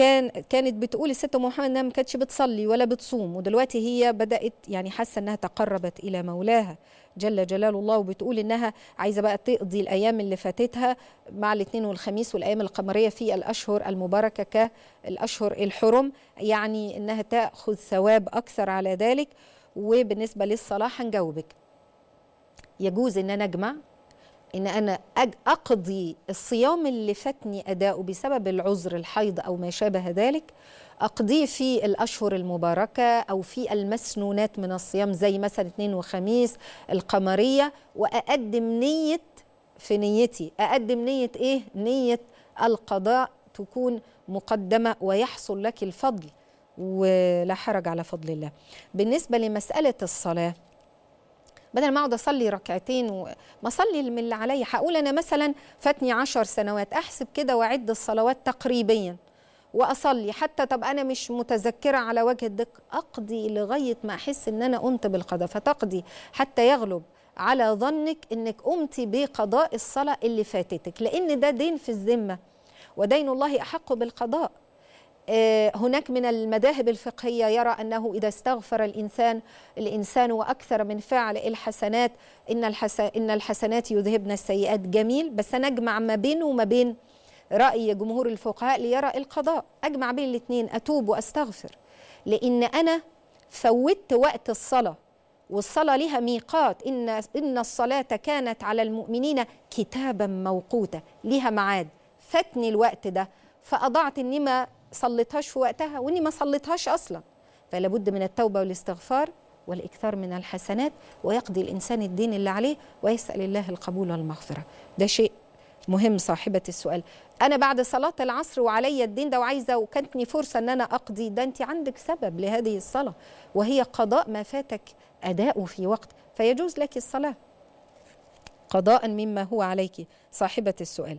كان كانت بتقول الست أم محمد إنها ما كانتش بتصلي ولا بتصوم ودلوقتي هي بدأت يعني حاسة إنها تقربت إلى مولاها. جل جلال الله وبتقول إنها عايزة بقى تقضي الأيام اللي فاتتها مع الاثنين والخميس والأيام القمرية في الأشهر المباركة كالأشهر الحرم يعني إنها تأخذ ثواب أكثر على ذلك. وبالنسبة للصلاة هنجاوبك. يجوز إن أنا أجمع؟ إن أنا أقضي الصيام اللي فاتني اداؤه بسبب العذر الحيض أو ما شابه ذلك أقضيه في الأشهر المباركة أو في المسنونات من الصيام زي مثلا اثنين وخميس القمرية وأقدم نية في نيتي. أقدم نية إيه؟ نية القضاء تكون مقدمة ويحصل لك الفضل ولا حرج على فضل الله. بالنسبة لمسألة الصلاة بدل ما اقعد اصلي ركعتين وما اصلي من اللي عليا. هقول أنا مثلا فاتني عشر سنوات احسب كده واعد الصلوات تقريبيا واصلي. حتى طب أنا مش متذكرة على وجه الدقة اقضي لغاية ما احس ان أنا قمت بالقضاء. فتقضي حتى يغلب على ظنك انك قمت بقضاء الصلاة اللي فاتتك لأن ده دين في الذمة. ودين الله احق بالقضاء. هناك من المذاهب الفقهية يرى أنه إذا استغفر الانسان الإنسان وأكثر من فعل الحسنات إن الحس إن الحسنات يذهبن السيئات. جميل. بس أنا أجمع ما بينه وما بين رأي جمهور الفقهاء ليرى القضاء. أجمع بين الاثنين أتوب وأستغفر. لأن أنا فوتت وقت الصلاة والصلاة لها ميقات. ان إن الصلاة كانت على المؤمنين كتابا موقوتا لها ميعاد فاتني الوقت ده. فأضعت إني ما صليتهاش في وقتها وإني ما صليتهاش أصلا. فلا بد من التوبة والاستغفار والإكثار من الحسنات ويقضي الإنسان الدين اللي عليه ويسأل الله القبول والمغفرة. ده شيء مهم صاحبة السؤال. أنا بعد صلاة العصر وعلي الدين ده وعايزة وكانتني فرصة إن أنا أقضي. ده أنت عندك سبب لهذه الصلاة وهي قضاء ما فاتك اداؤه في وقت. فيجوز لك الصلاة قضاء مما هو عليك. صاحبة السؤال.